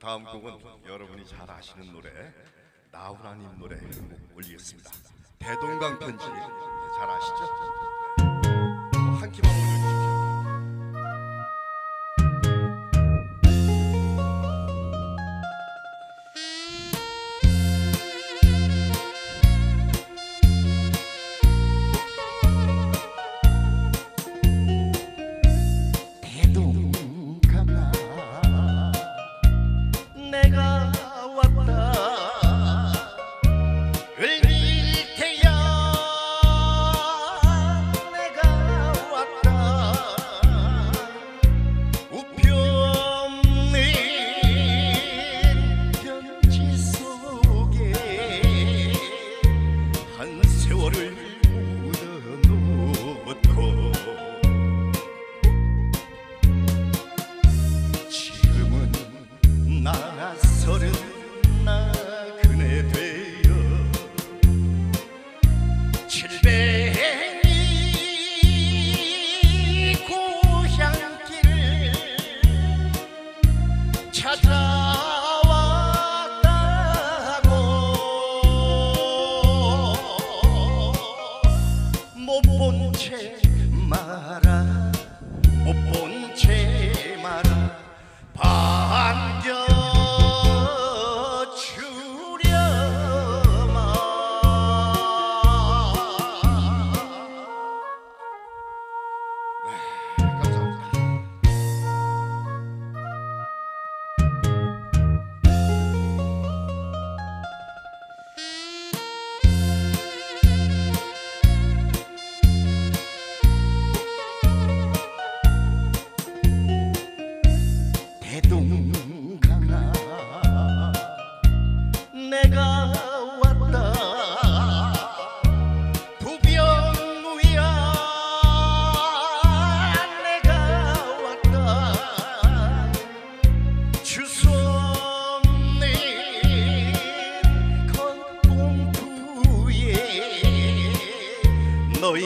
다음 곡은 여러분이 잘 아시는 노래 나훈아님 노래 올리겠습니다. 대동강 편지 잘 아시죠? 네. 한 키만 내가 찾아왔다고. 못 본채 내가 왔다. 부병우야 내가 왔다. 주소 없는 겉봉투에 너의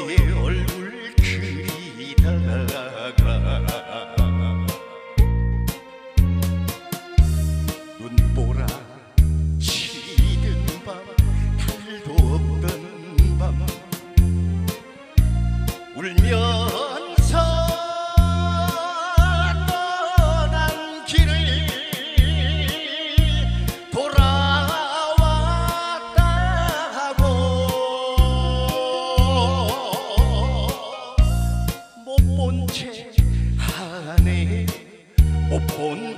못본